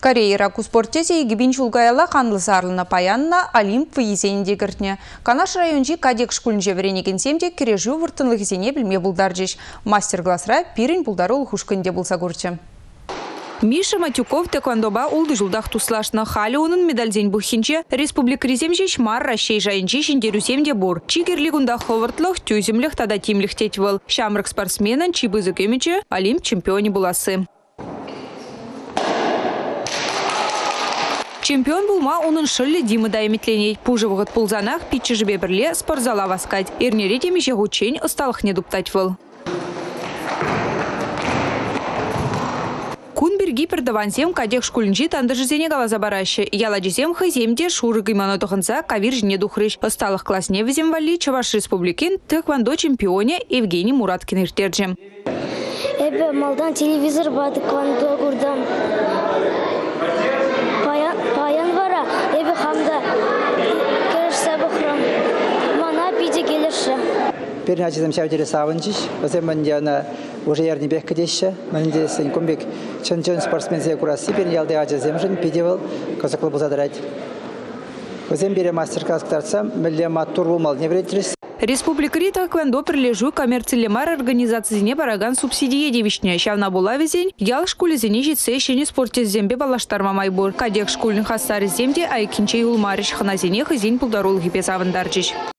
Корея куспорттесе егібін чулгайла қанлы сарлына паянна Олимп вейзенде кіртіне. Канаш районжи кадек шкулінже веренеген семде кережу вұртынлы хизене білме бұлдар жеш. Мастер-классра пирин бұлдары ұлхушкінде бұлса көрчі. Миша Матюков тэквандоба улды жылдах туслашны халі оның медальден бұхинче республика реземже шмар рашей жайынче шиндерусемде бур. Чигерлі гунда ховартлық, тюземліх тада тимліх тетвіл. Шамрық спортсменен чибызы Олимп чемпионе буласы. Чемпион булма onun шыллы димы да еметленей. Пужы вғыт пулзанах питчі жібе бірле спортзала васкать. Эрнере темеше гучень ысталық не дуптать выл. Кун біргі пердавансем кадек шкулінжі танды жизене галаза барашы. Яла шуры гайманы тұхынса кавир жіне духрыш. Ысталық классне вали Чаваш Республикин тэквондо чемпионе Евгений Мураткин иртерджем. Эбе малдан телевизор бады квандо курдам. Первый начал шаутері савынчиш, өзем мен яна уже ярни бек кедеші, мен де сен комбек чын-чын спортсмен зе курасы, первый ялды ажызем жын педевал, козаклы бұзадырайд. Өзем бере мастер-класс кітарсам, мүлде маттур не вредерес. Республика Рита Квендо прилежу коммерциялемар организациясыне бараган субсидия девишне. Шавна була везень, ял шкулезіне жетсе шені спорттезембе балаштарма майбур. Кадек шкулын хастары земде айкинче юлмарыш ханазене хызин пулдарул гипес авандарчиш.